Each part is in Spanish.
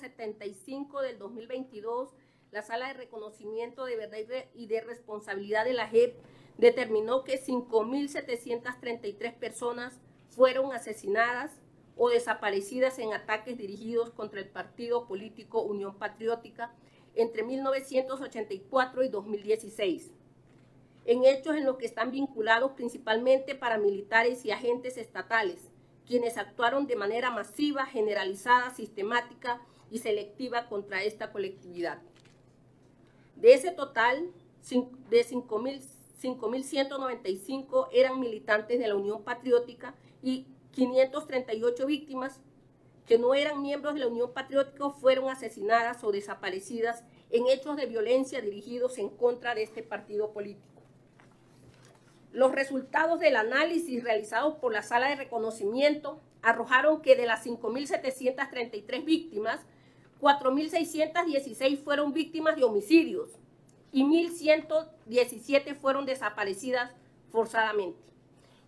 075 del 2022, la Sala de Reconocimiento de Verdad y de Responsabilidad de la JEP determinó que 5.733 personas fueron asesinadas o desaparecidas en ataques dirigidos contra el partido político Unión Patriótica entre 1984 y 2016, en hechos en los que están vinculados principalmente paramilitares y agentes estatales, quienes actuaron de manera masiva, generalizada, sistemática y selectiva contra esta colectividad. De ese total, de 5.195 eran militantes de la Unión Patriótica y 538 víctimas que no eran miembros de la Unión Patriótica fueron asesinadas o desaparecidas en hechos de violencia dirigidos en contra de este partido político. Los resultados del análisis realizados por la Sala de Reconocimiento arrojaron que de las 5.733 víctimas, 4.616 fueron víctimas de homicidios y 1.117 fueron desaparecidas forzadamente.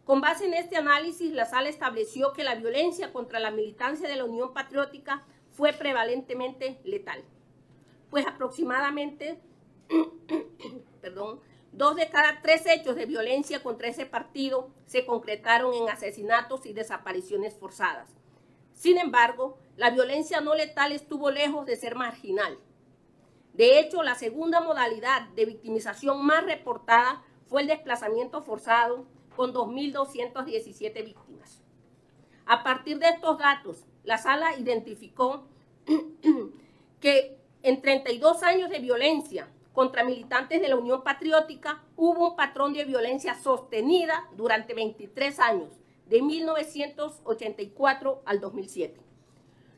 Con base en este análisis, la sala estableció que la violencia contra la militancia de la Unión Patriótica fue prevalentemente letal, pues aproximadamente, perdón, dos de cada tres hechos de violencia contra ese partido se concretaron en asesinatos y desapariciones forzadas. Sin embargo, la violencia no letal estuvo lejos de ser marginal. De hecho, la segunda modalidad de victimización más reportada fue el desplazamiento forzado, con 2.217 víctimas. A partir de estos datos, la sala identificó que en 32 años de violencia contra militantes de la Unión Patriótica hubo un patrón de violencia sostenida durante 23 años, de 1984 al 2007.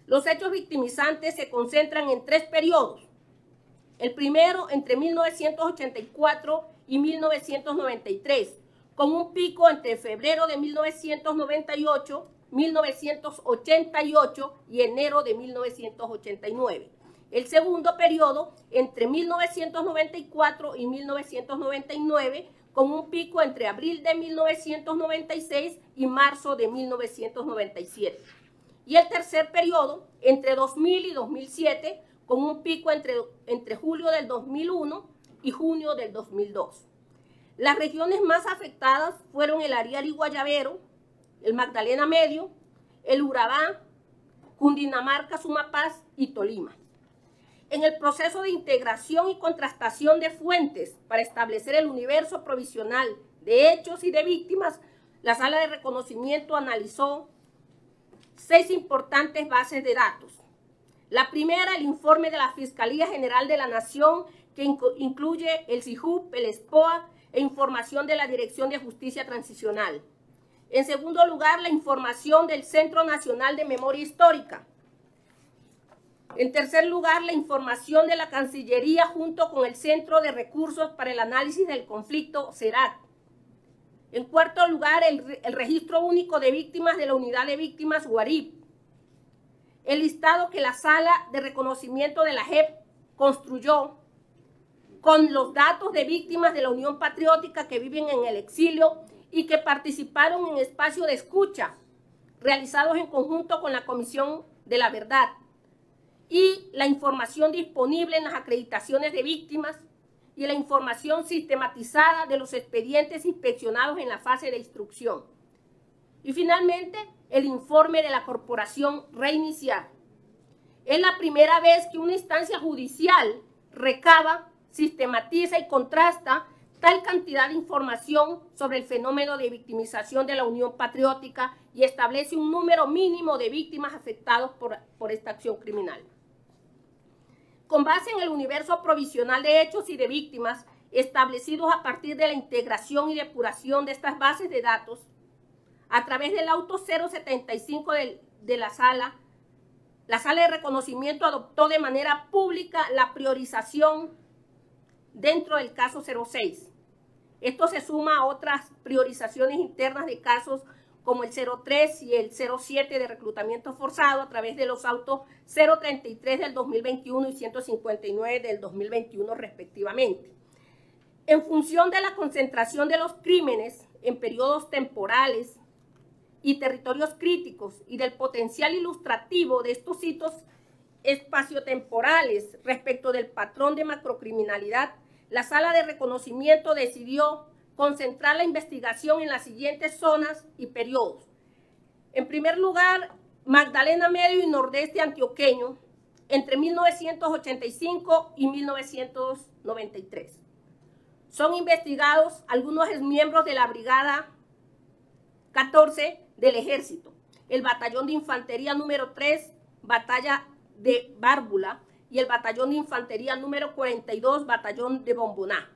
Los hechos victimizantes se concentran en tres periodos. El primero entre 1984 y 1993, con un pico entre febrero de 1998, 1988 y enero de 1989. El segundo periodo entre 1994 y 1999, con un pico entre abril de 1996 y marzo de 1997. Y el tercer periodo entre 2000 y 2007, con un pico entre, entre julio del 2001 y junio del 2002. Las regiones más afectadas fueron el Ariel y Guayavero, el Magdalena Medio, el Urabá, Cundinamarca, Sumapaz y Tolima. En el proceso de integración y contrastación de fuentes para establecer el universo provisional de hechos y de víctimas, la sala de reconocimiento analizó seis importantes bases de datos. La primera, el informe de la Fiscalía General de la Nación, que incluye el CIJUP, el SPOA, e información de la Dirección de Justicia Transicional. En segundo lugar, la información del Centro Nacional de Memoria Histórica. En tercer lugar, la información de la Cancillería junto con el Centro de Recursos para el Análisis del Conflicto, CERAC. En cuarto lugar, el, Registro Único de Víctimas de la Unidad de Víctimas, UARIP. El listado que la Sala de Reconocimiento de la JEP construyó con los datos de víctimas de la Unión Patriótica que viven en el exilio y que participaron en espacio de escucha realizados en conjunto con la Comisión de la Verdad y la información disponible en las acreditaciones de víctimas y la información sistematizada de los expedientes inspeccionados en la fase de instrucción. Y finalmente, el informe de la Corporación Reiniciar. Es la primera vez que una instancia judicial recaba sistematiza y contrasta tal cantidad de información sobre el fenómeno de victimización de la Unión Patriótica y establece un número mínimo de víctimas afectadas por, por esta acción criminal. Con base en el universo provisional de hechos y de víctimas establecidos a partir de la integración y depuración de estas bases de datos, a través del auto 075 de, de la sala, la sala de reconocimiento adoptó de manera pública la priorización dentro del caso 06. Esto se suma a otras priorizaciones internas de casos como el 03 y el 07 de reclutamiento forzado a través de los autos 033 del 2021 y 159 del 2021 respectivamente. En función de la concentración de los crímenes en periodos temporales y territorios críticos y del potencial ilustrativo de estos hitos espaciotemporales respecto del patrón de macrocriminalidad, la sala de reconocimiento decidió concentrar la investigación en las siguientes zonas y periodos. En primer lugar, Magdalena Medio y Nordeste Antioqueño, entre 1985 y 1993. Son investigados algunos miembros de la Brigada 14 del Ejército, el Batallón de Infantería número 3, Batalla de Bárbula, y el Batallón de Infantería número 42, Batallón de Bomboná.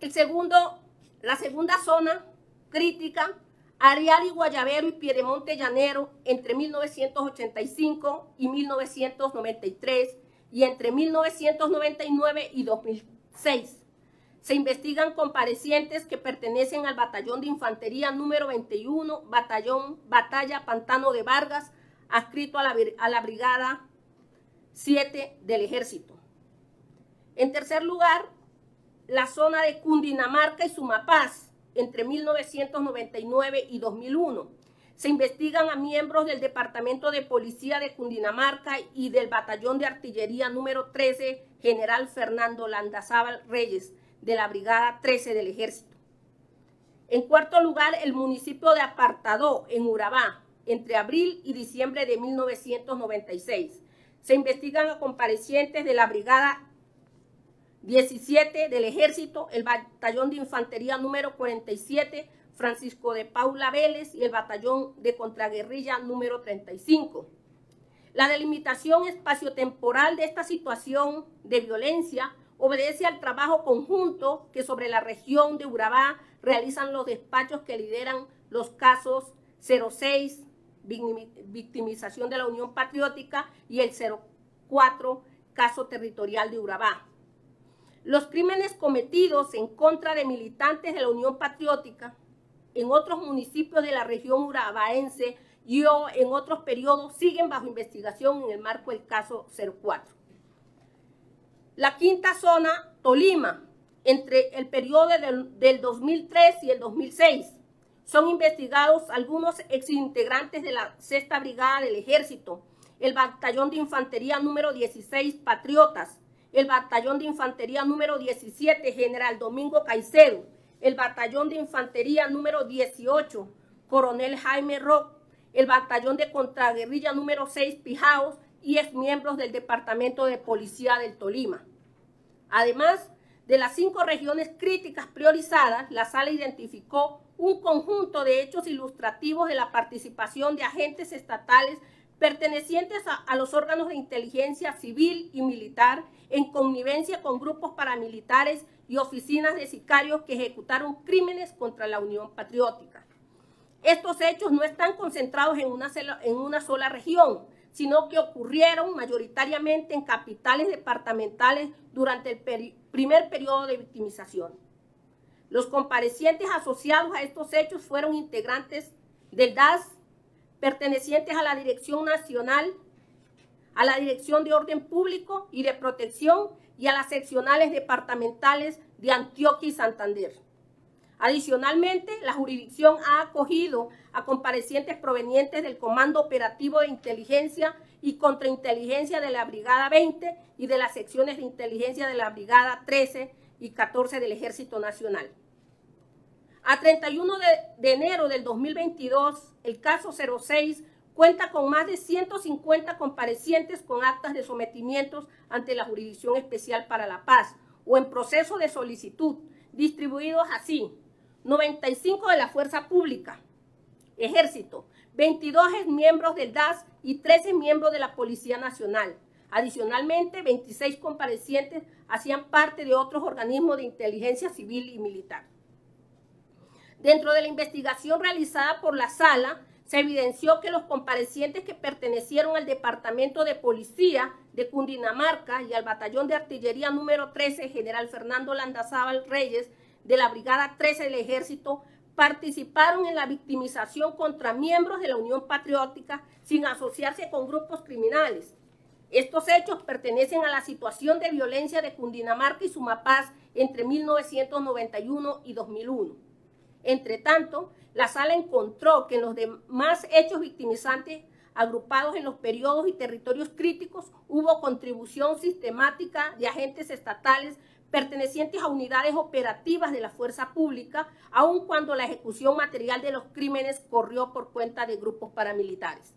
El segundo, la segunda zona crítica, Arial y Guayabero y Piedemonte Llanero entre 1985 y 1993 y entre 1999 y 2006. Se investigan comparecientes que pertenecen al Batallón de Infantería número 21, Batallón Batalla Pantano de Vargas, adscrito a la, a la Brigada 7 del Ejército. En tercer lugar, la zona de Cundinamarca y Sumapaz, entre 1999 y 2001. Se investigan a miembros del Departamento de Policía de Cundinamarca y del Batallón de Artillería número 13, General Fernando Landazábal Reyes, de la Brigada 13 del Ejército. En cuarto lugar, el municipio de Apartadó, en Urabá, entre abril y diciembre de 1996. Se investigan a comparecientes de la Brigada 17 del Ejército, el Batallón de Infantería número 47, Francisco de Paula Vélez, y el Batallón de Contraguerrilla número 35. La delimitación espaciotemporal de esta situación de violencia obedece al trabajo conjunto que sobre la región de Urabá realizan los despachos que lideran los casos 06, victimización de la Unión Patriótica, y el 04, caso territorial de Urabá. Los crímenes cometidos en contra de militantes de la Unión Patriótica en otros municipios de la región urabaense y en otros periodos siguen bajo investigación en el marco del caso 04. La quinta zona, Tolima, entre el periodo del, del 2003 y el 2006. Son investigados algunos exintegrantes de la Sexta Brigada del Ejército, el Batallón de Infantería número 16 Patriotas, el Batallón de Infantería número 17, General Domingo Caicedo, el Batallón de Infantería número 18, Coronel Jaime Rock, el Batallón de Contraguerrilla número 6, Pijaos, y ex miembros del Departamento de Policía del Tolima. Además de las cinco regiones críticas priorizadas, la sala identificó un conjunto de hechos ilustrativos de la participación de agentes estatales pertenecientes a, los órganos de inteligencia civil y militar en connivencia con grupos paramilitares y oficinas de sicarios que ejecutaron crímenes contra la Unión Patriótica. Estos hechos no están concentrados en una, en una sola región, sino que ocurrieron mayoritariamente en capitales departamentales durante el primer periodo de victimización. Los comparecientes asociados a estos hechos fueron integrantes del DAS, pertenecientes a la Dirección Nacional, a la Dirección de Orden Público y de Protección y a las seccionales departamentales de Antioquia y Santander. Adicionalmente, la jurisdicción ha acogido a comparecientes provenientes del Comando Operativo de Inteligencia y Contrainteligencia de la Brigada 20 y de las secciones de inteligencia de la Brigada 13 y 14 del Ejército Nacional. A 31 de, enero del 2022, el caso 06 cuenta con más de 150 comparecientes con actas de sometimientos ante la Jurisdicción Especial para la Paz o en proceso de solicitud, distribuidos así. 95 de la Fuerza Pública, Ejército, 22 miembros del DAS y 13 miembros de la Policía Nacional. Adicionalmente, 26 comparecientes hacían parte de otros organismos de inteligencia civil y militar. Dentro de la investigación realizada por la sala, se evidenció que los comparecientes que pertenecieron al Departamento de Policía de Cundinamarca y al Batallón de Artillería número 13, General Fernando Landazábal Reyes, de la Brigada 13 del Ejército, participaron en la victimización contra miembros de la Unión Patriótica sin asociarse con grupos criminales. Estos hechos pertenecen a la situación de violencia de Cundinamarca y Sumapaz entre 1991 y 2001. Entre tanto, la sala encontró que en los demás hechos victimizantes agrupados en los periodos y territorios críticos, hubo contribución sistemática de agentes estatales pertenecientes a unidades operativas de la fuerza pública, aun cuando la ejecución material de los crímenes corrió por cuenta de grupos paramilitares.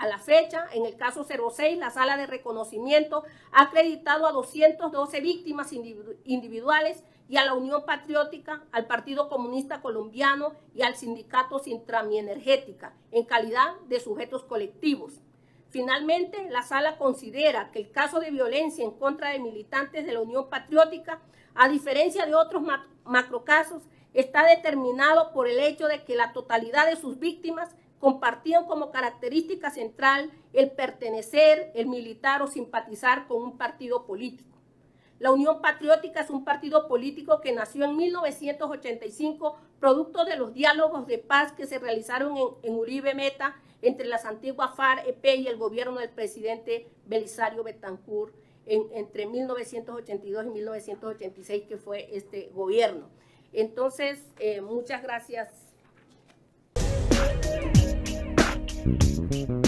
A la fecha, en el caso 06, la sala de reconocimiento ha acreditado a 212 víctimas individuales y a la Unión Patriótica, al Partido Comunista Colombiano y al Sindicato Sintrami Energética, en calidad de sujetos colectivos. Finalmente, la sala considera que el caso de violencia en contra de militantes de la Unión Patriótica, a diferencia de otros macrocasos, está determinado por el hecho de que la totalidad de sus víctimas compartían como característica central el pertenecer, el militar o simpatizar con un partido político. La Unión Patriótica es un partido político que nació en 1985, producto de los diálogos de paz que se realizaron en, Uribe Meta entre las antiguas FARC, EP y el gobierno del presidente Belisario Betancourt entre 1982 y 1986, que fue este gobierno. Entonces, eh, muchas gracias. Thank you.